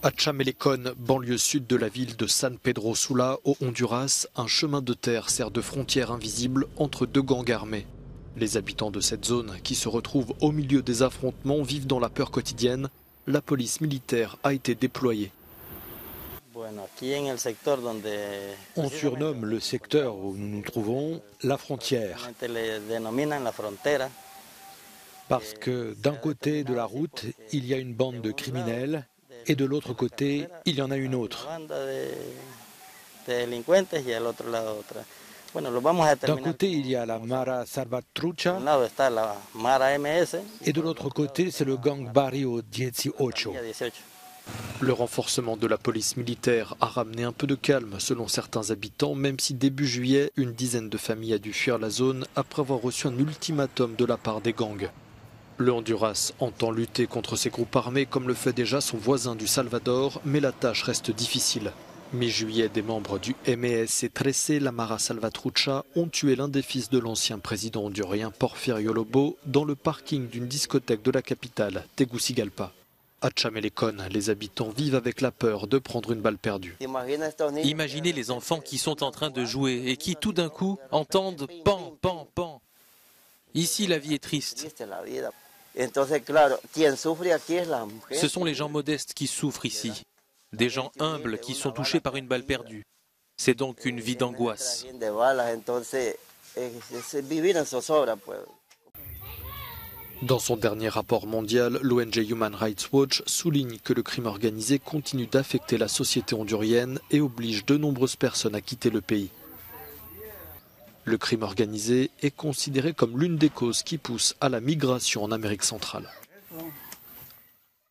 À Chamelecon, banlieue sud de la ville de San Pedro Sula, au Honduras, un chemin de terre sert de frontière invisible entre deux gangs armés. Les habitants de cette zone, qui se retrouvent au milieu des affrontements, vivent dans la peur quotidienne. La police militaire a été déployée. On surnomme le secteur où nous nous trouvons la frontière. Parce que d'un côté de la route, il y a une bande de criminels et de l'autre côté, il y en a une autre. D'un côté, il y a la Mara Salvatrucha et de l'autre côté, c'est le gang Barrio 18. Le renforcement de la police militaire a ramené un peu de calme selon certains habitants, même si début juillet, une dizaine de familles a dû fuir la zone après avoir reçu un ultimatum de la part des gangs. Le Honduras entend lutter contre ces groupes armés comme le fait déjà son voisin du Salvador, mais la tâche reste difficile. Mi-juillet, des membres du MES Tressé Lamara Salvatrucha ont tué l'un des fils de l'ancien président hondurien Porfirio Lobo dans le parking d'une discothèque de la capitale, Tegucigalpa. À Chamelecon, les habitants vivent avec la peur de prendre une balle perdue. Imaginez les enfants qui sont en train de jouer et qui tout d'un coup entendent pan, pan, pan. Ici, la vie est triste. Ce sont les gens modestes qui souffrent ici, des gens humbles qui sont touchés par une balle perdue. C'est donc une vie d'angoisse. Dans son dernier rapport mondial, l'ONG Human Rights Watch souligne que le crime organisé continue d'affecter la société hondurienne et oblige de nombreuses personnes à quitter le pays. Le crime organisé est considéré comme l'une des causes qui poussent à la migration en Amérique centrale.